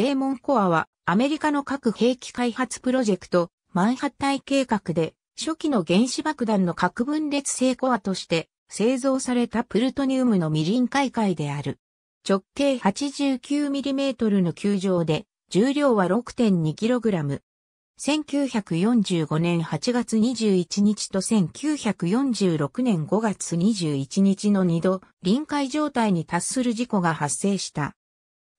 デーモンコアはアメリカの核兵器開発プロジェクトマンハッタイ計画で初期の原子爆弾の核分裂性コアとして製造されたプルトニウムの未臨界塊である。直径 89mm の球状で重量は 6.2kg。1945年8月21日と1946年5月21日の2度臨界状態に達する事故が発生した。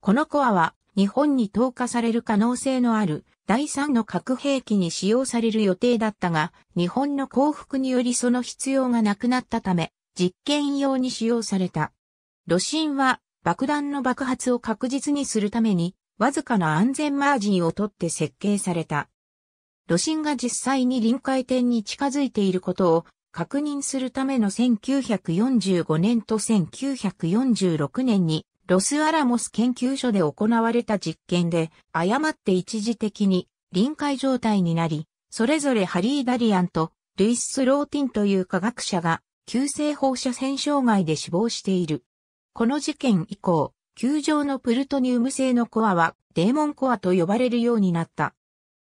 このコアは日本に投下される可能性のある第3の核兵器に使用される予定だったが、日本の降伏によりその必要がなくなったため、実験用に使用された。炉心は爆弾の爆発を確実にするために、わずかな安全マージンを取って設計された。炉心が実際に臨界点に近づいていることを確認するための1945年と1946年にロスアラモス研究所で行われた実験で、誤って一時的に臨界状態になり、それぞれハリー・ダリアンとルイス・スローティンという科学者が急性放射線障害で死亡している。この事件以降、球状のプルトニウム製のコアはデーモンコアと呼ばれるようになった。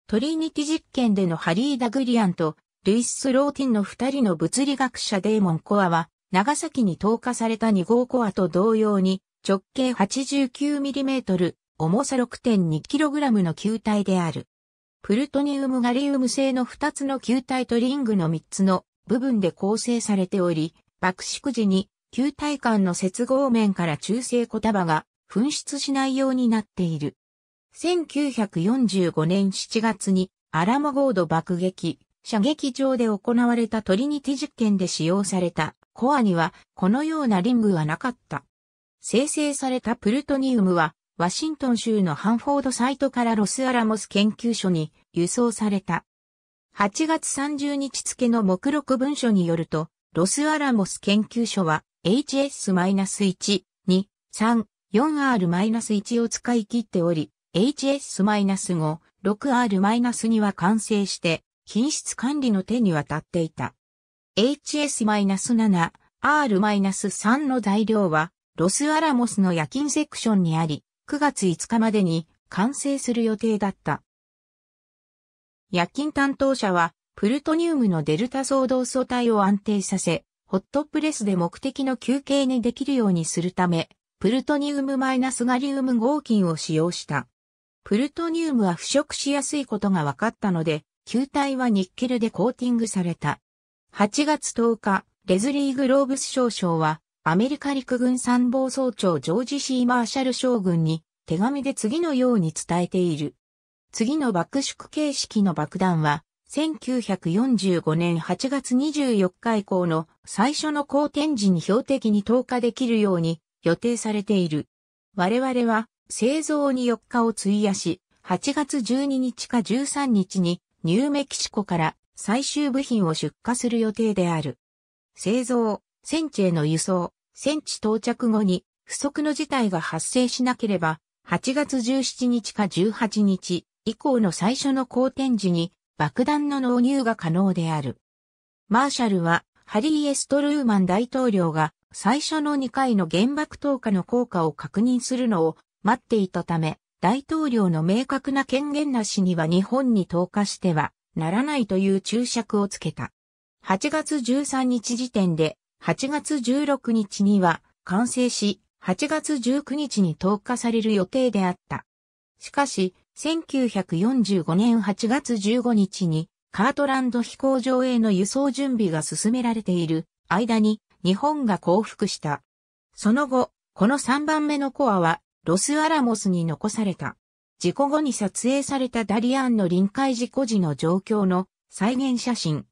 トリニティ実験でのハリー・ダグリアンとルイス・スローティンの二人の物理学者デーモンコアは長崎に投下された2号コアと同様に直径 89mm、重さ 6.2kg の球体である。プルトニウムガリウム製の2つの球体とリングの3つの部分で構成されており、爆縮時に球体間の接合面から中性小束が噴出しないようになっている。1945年7月にアラモゴード爆撃、射撃場で行われたトリニティ実験で使用されたコアにはこのようなリングはなかった。生成されたプルトニウムは、ワシントン州のハンフォードサイトからロスアラモス研究所に輸送された。8月30日付の目録文書によると、ロスアラモス研究所は HS-1、2、3、4R-1 を使い切っており、HS-5、6R-2 は完成して、品質管理の手に渡っていた。HS-7、R-3 の材料はロスアラモスの夜勤セクションにあり、9月5日までに完成する予定だった。夜勤担当者は、プルトニウムのデルタ相動素体を安定させ、ホットプレスで目的の休憩にできるようにするため、プルトニウムマイナスガリウム合金を使用した。プルトニウムは腐食しやすいことが分かったので、球体はニッケルでコーティングされた。8月10日、レズリー・グローブス少将は、アメリカ陸軍参謀総長ジョージ・シー・マーシャル将軍に手紙で次のように伝えている。次の爆縮形式の爆弾は、1945年8月24日以降の最初の好天時に標的に投下できるように予定されている。我々は製造に4日を費やし、8月12日か13日にニューメキシコから最終部品を出荷する予定である。製造、戦地への輸送、戦地到着後に不測の事態が発生しなければ、8月17日か18日以降の最初の好天時に爆弾の納入が可能である。マーシャルはハリー・エストルーマン大統領が最初の2回の原爆投下の効果を確認するのを待っていたため、大統領の明確な権限なしには日本に投下してはならないという注釈をつけた。8月13日時点で8月16日には完成し、8月19日に投下される予定であった。しかし、1945年8月15日にカートランド飛行場への輸送準備が進められている間に日本が降伏した。その後、この3番目のコアはロスアラモスに残された。事故後に撮影されたダリアンの臨界事故時の状況の再現写真。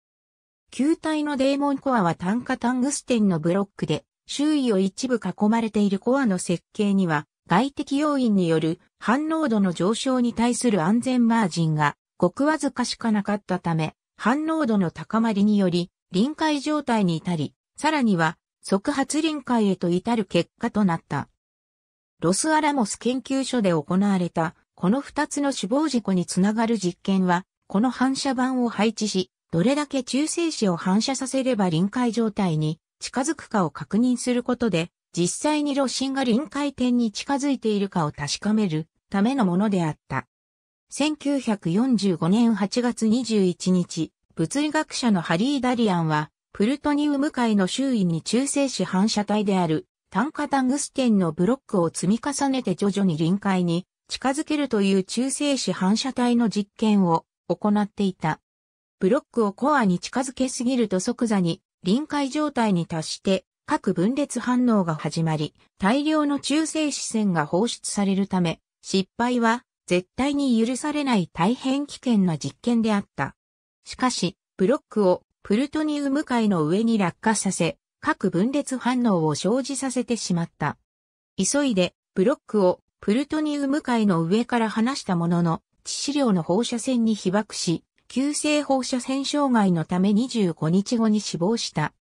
球体のデーモンコアは炭化タングステンのブロックで、周囲を一部囲まれているコアの設計には、外的要因による反濃度の上昇に対する安全マージンがごくわずかしかなかったため、反濃度の高まりにより臨界状態に至り、さらには即発臨界へと至る結果となった。ロスアラモス研究所で行われたこの二つの死亡事故につながる実験は、この反射板を配置し、どれだけ中性子を反射させれば臨界状態に近づくかを確認することで、実際に炉心が臨界点に近づいているかを確かめるためのものであった。1945年8月21日、物理学者のハリー・ダリアンは、プルトニウム界の周囲に中性子反射体である炭化タングステンのブロックを積み重ねて徐々に臨界に近づけるという中性子反射体の実験を行っていた。ブロックをコアに近づけすぎると即座に臨界状態に達して各分裂反応が始まり、大量の中性子線が放出されるため、失敗は絶対に許されない大変危険な実験であった。しかし、ブロックをプルトニウム界の上に落下させ、各分裂反応を生じさせてしまった。急いでブロックをプルトニウム界の上から離したものの、致死量の放射線に被爆し、急性放射線障害のため25日後に死亡した。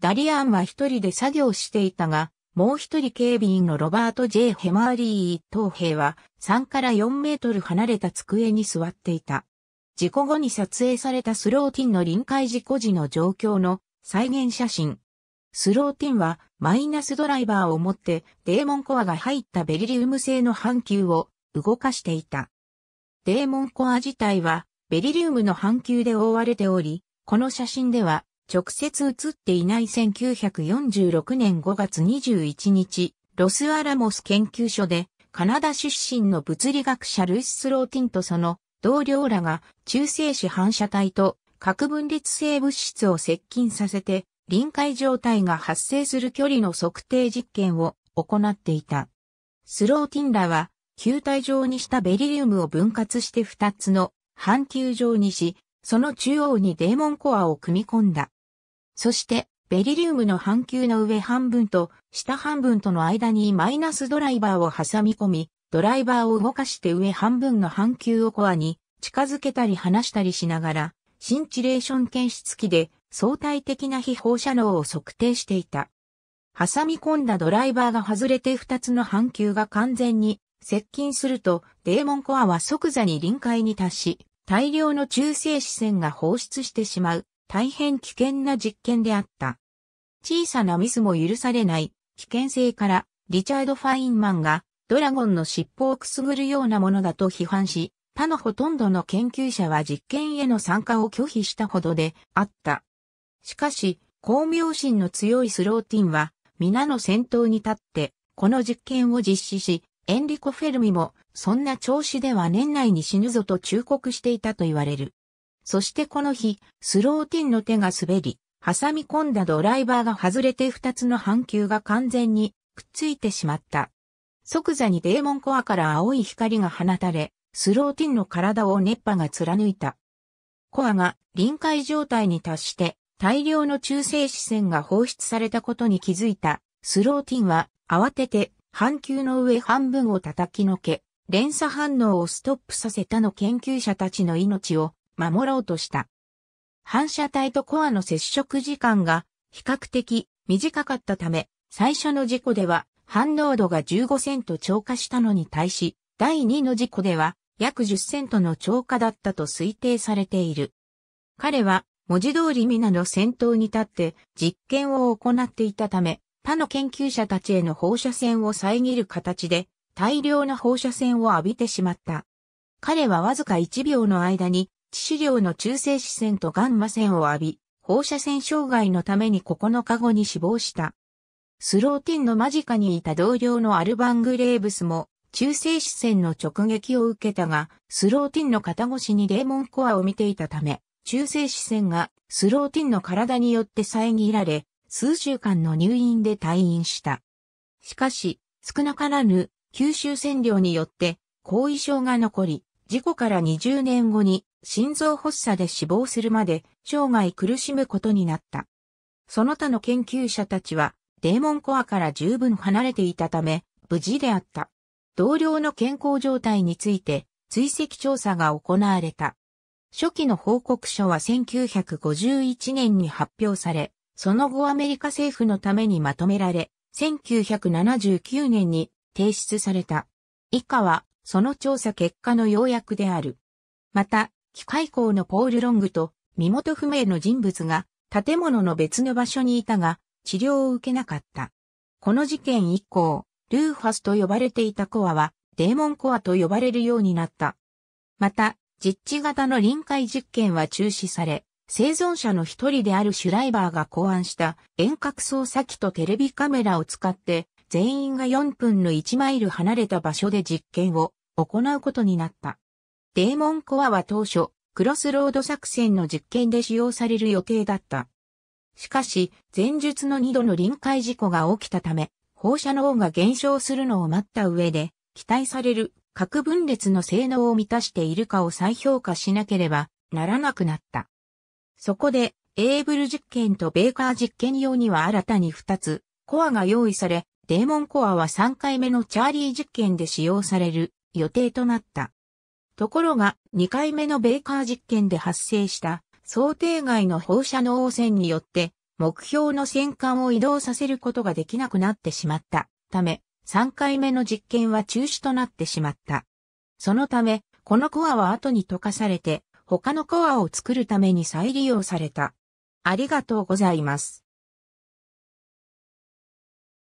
ダリアンは一人で作業していたが、もう一人警備員のロバート・ジェイ・ヘマーリー二等兵は3から4メートル離れた机に座っていた。事故後に撮影されたスローティンの臨界事故時の状況の再現写真。スローティンはマイナスドライバーを持ってデーモンコアが入ったベリリウム製の半球を動かしていた。デーモンコア自体はベリリウムの半球で覆われており、この写真では直接写っていない1946年5月21日、ロスアラモス研究所でカナダ出身の物理学者ルイス・スローティンとその同僚らが中性子反射体と核分裂性物質を接近させて臨界状態が発生する距離の測定実験を行っていた。スローティンらは球体状にしたベリリウムを分割して2つの半球状にし、その中央にデーモンコアを組み込んだ。そして、ベリリウムの半球の上半分と下半分との間にマイナスドライバーを挟み込み、ドライバーを動かして上半分の半球をコアに近づけたり離したりしながら、シンチレーション検出機で相対的な非放射能を測定していた。挟み込んだドライバーが外れて二つの半球が完全に接近すると、デーモンコアは即座に臨界に達し、大量の中性子線が放出してしまう、大変危険な実験であった。小さなミスも許されない危険性から、リチャード・ファインマンがドラゴンの尻尾をくすぐるようなものだと批判し、他のほとんどの研究者は実験への参加を拒否したほどであった。しかし、巧妙心の強いスローティンは、皆の先頭に立って、この実験を実施し、エンリコ・フェルミも、そんな調子では年内に死ぬぞと忠告していたと言われる。そしてこの日、スローティンの手が滑り、挟み込んだドライバーが外れて二つの半球が完全にくっついてしまった。即座にデーモンコアから青い光が放たれ、スローティンの体を熱波が貫いた。コアが臨界状態に達して大量の中性子線が放出されたことに気づいたスローティンは慌てて半球の上半分を叩きのけ、連鎖反応をストップさせたの研究者たちの命を守ろうとした。反射体とコアの接触時間が比較的短かったため、最初の事故では反応度が15セント超過したのに対し、第2の事故では約10セントの超過だったと推定されている。彼は文字通り皆の先頭に立って実験を行っていたため、他の研究者たちへの放射線を遮る形で大量の放射線を浴びてしまった。彼はわずか1秒の間に致死量の中性子線とガンマ線を浴び、放射線障害のために9日後に死亡した。スローティンの間近にいた同僚のアルバン・グレーブスも中性子線の直撃を受けたが、スローティンの肩越しにデーモンコアを見ていたため、中性子線がスローティンの体によって遮られ、数週間の入院で退院した。しかし、少なからぬ吸収線量によって後遺症が残り、事故から20年後に心臓発作で死亡するまで生涯苦しむことになった。その他の研究者たちはデーモンコアから十分離れていたため無事であった。同僚の健康状態について追跡調査が行われた。初期の報告書は1951年に発表され、その後アメリカ政府のためにまとめられ、1979年に提出された。以下は、その調査結果の要約である。また、機械工のポール・ロングと身元不明の人物が建物の別の場所にいたが、治療を受けなかった。この事件以降、ルーファスと呼ばれていたコアは、デーモンコアと呼ばれるようになった。また、実地型の臨界実験は中止され、生存者の一人であるシュライバーが考案した遠隔操作機とテレビカメラを使って全員が4分の1マイル離れた場所で実験を行うことになった。デーモンコアは当初、クロスロード作戦の実験で使用される予定だった。しかし、前述の2度の臨界事故が起きたため、放射能が減少するのを待った上で、期待される核分裂の性能を満たしているかを再評価しなければならなくなった。そこで、エーブル実験とベーカー実験用には新たに2つ、コアが用意され、デーモンコアは3回目のチャーリー実験で使用される予定となった。ところが、2回目のベーカー実験で発生した想定外の放射能汚染によって、目標の戦艦を移動させることができなくなってしまったため、3回目の実験は中止となってしまった。そのため、このコアは後に溶かされて、他のコアを作るために再利用された。ありがとうございます。